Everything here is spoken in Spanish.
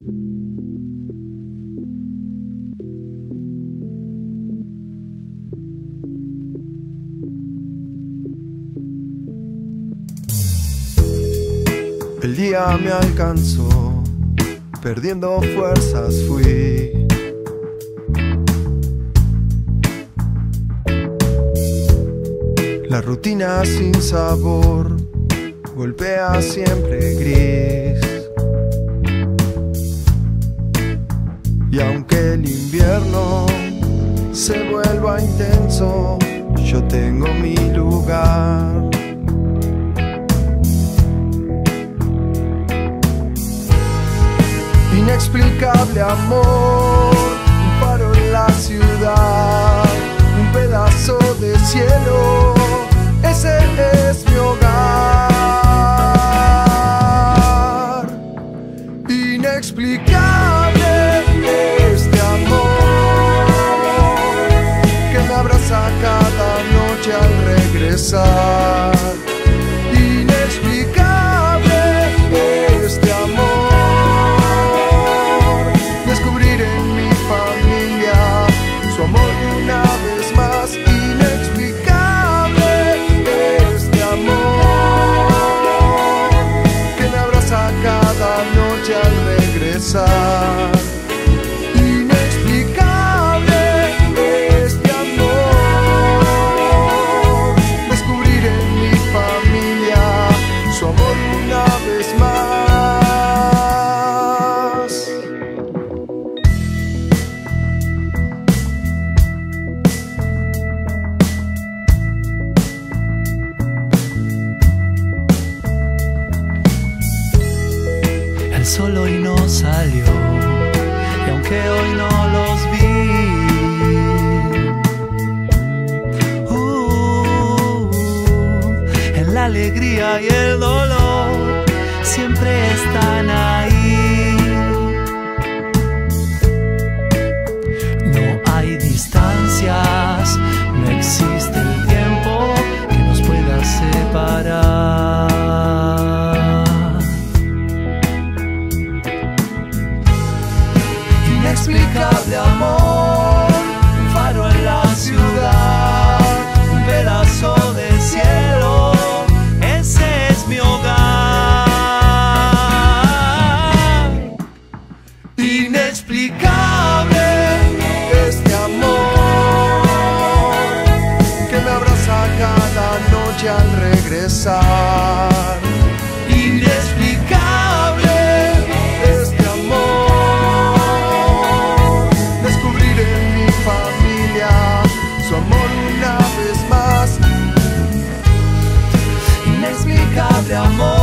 El día me alcanzó, perdiendo fuerzas fui. La rutina sin sabor golpea siempre gris. Y aunque el invierno se vuelva intenso, yo tengo mi lugar. Inexplicable amor, un faro en la ciudad, regresar. El sol hoy no salió y aunque hoy no los vi, uh, en la alegría y el dolor siempre están ahí. No hay distancias, no existe de amor, un faro en la ciudad, un pedazo de cielo, ese es mi hogar. Inexplicable este amor que me abraza cada noche al regresar. amor.